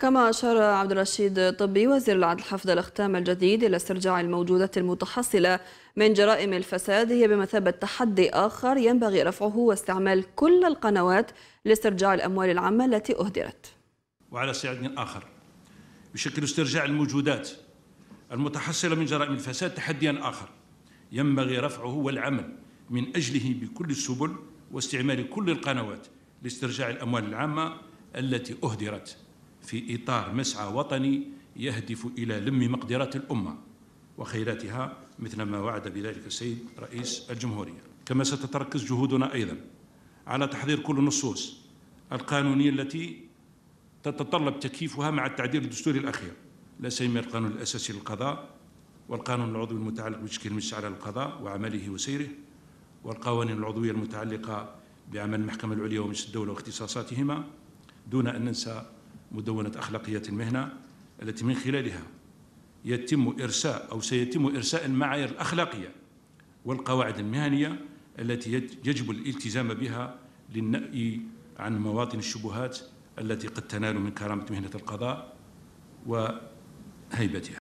كما أشار عبد الرشيد طبي وزير العدل حفظ الأختام الجديد إلى استرجاع الموجودات المتحصلة من جرائم الفساد هي بمثابة تحدي آخر ينبغي رفعه واستعمال كل القنوات لاسترجاع الأموال العامة التي أهدرت. وعلى صعيد آخر بشكل استرجاع الموجودات المتحصلة من جرائم الفساد تحديا آخر. ينبغي رفعه والعمل من أجله بكل السبل واستعمال كل القنوات لاسترجاع الأموال العامة التي أهدرت. في إطار مسعى وطني يهدف إلى لم مقدرات الأمة وخيراتها مثل ما وعد بذلك السيد رئيس الجمهورية. كما ستتركز جهودنا أيضا على تحضير كل النصوص القانونية التي تتطلب تكييفها مع التعديل الدستوري الأخير. لا سيما القانون الأساسي للقضاء والقانون العضوي المتعلق بتشكيل المجلس على القضاء وعمله وسيره والقوانين العضوية المتعلقة بعمل المحكمة العليا ومجلس الدولة واختصاصاتهما دون أن ننسى مدونة أخلاقيات المهنة التي من خلالها يتم إرساء أو سيتم إرساء المعايير الأخلاقية والقواعد المهنية التي يجب الالتزام بها للنأي عن مواطن الشبهات التي قد تنال من كرامة مهنة القضاء وهيبتها.